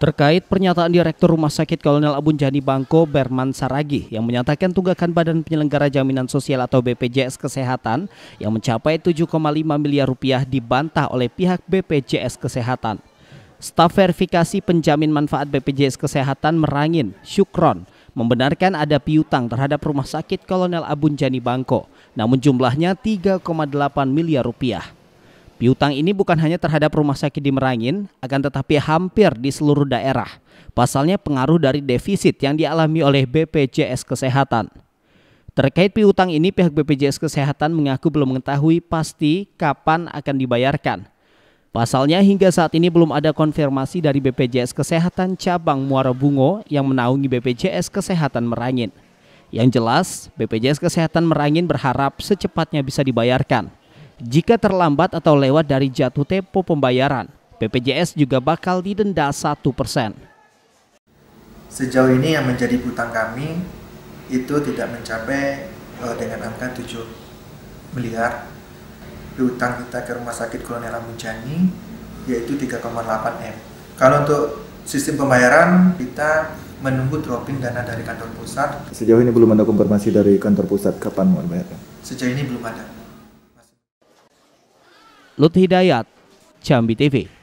Terkait pernyataan Direktur Rumah Sakit Kolonel Abunjani Bangko Berman Saragi yang menyatakan tunggakan Badan Penyelenggara Jaminan Sosial atau BPJS Kesehatan yang mencapai 7,5 miliar rupiah dibantah oleh pihak BPJS Kesehatan. Staf verifikasi penjamin manfaat BPJS Kesehatan Merangin, Syukron, membenarkan ada piutang terhadap Rumah Sakit Kolonel Abunjani Bangko, namun jumlahnya 3,8 miliar rupiah. Piutang ini bukan hanya terhadap rumah sakit di Merangin, akan tetapi hampir di seluruh daerah. Pasalnya pengaruh dari defisit yang dialami oleh BPJS Kesehatan. Terkait piutang ini, pihak BPJS Kesehatan mengaku belum mengetahui pasti kapan akan dibayarkan. Pasalnya hingga saat ini belum ada konfirmasi dari BPJS Kesehatan cabang Muara Bungo yang menaungi BPJS Kesehatan Merangin. Yang jelas, BPJS Kesehatan Merangin berharap secepatnya bisa dibayarkan. Jika terlambat atau lewat dari jatuh tempo pembayaran, BPJS juga bakal didenda satu persen. Sejauh ini yang menjadi hutang kami itu tidak mencapai uh, dengan angka 7 miliar. Hutang kita ke Rumah Sakit Kolonel Amujani yaitu 3,8 M. Kalau untuk sistem pembayaran kita menunggu dropping dana dari kantor pusat. Sejauh ini belum ada konfirmasi dari kantor pusat kapan mau dibayarkan? Sejauh ini belum ada. Lut Hidayat, Jambi TV.